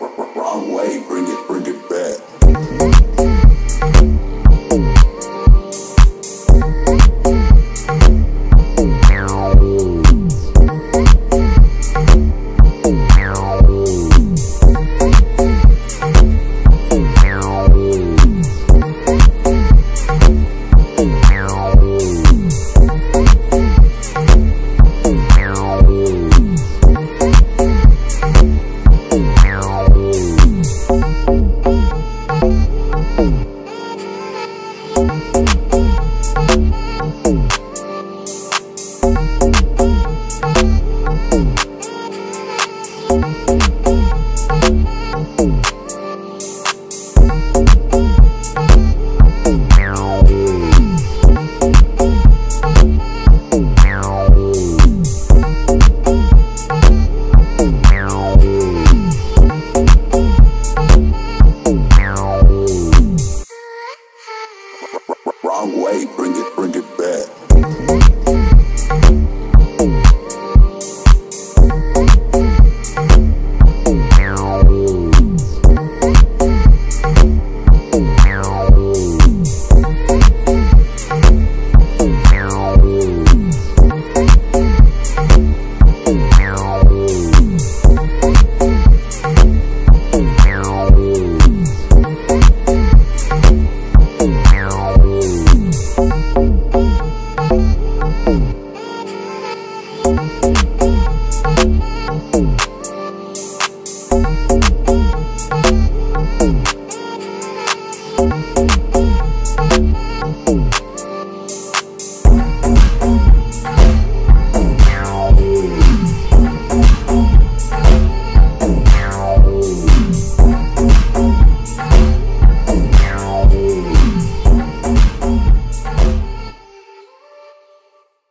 Wrong way, bring it, bring it back. long way, bring it. Um.